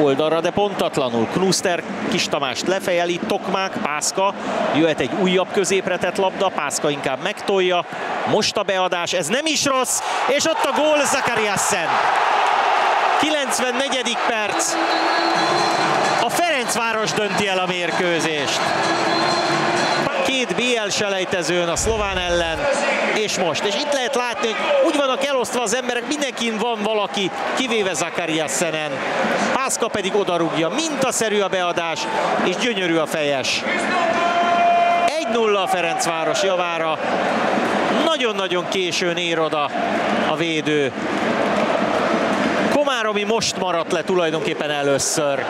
oldalra, de pontatlanul. Knuster Kis Tamást lefejeli, Tokmák, Pászka, jöhet egy újabb középre tett labda, Pászka inkább megtolja. Most a beadás, ez nem is rossz, és ott a gól Zakariassen. 94. perc. A Ferencváros dönti el a mérkőzést. Két BL selejtezőn a szlován ellen, és most. És itt lehet látni, hogy úgy vannak elosztva az emberek, mindenkin van valaki, kivéve Zakariassenen. Pászka pedig odarúgja, mintaszerű a beadás, és gyönyörű a fejes. 1-0 a Ferencváros javára. Nagyon-nagyon későn ér oda a védő. Komáromi most maradt le tulajdonképpen először.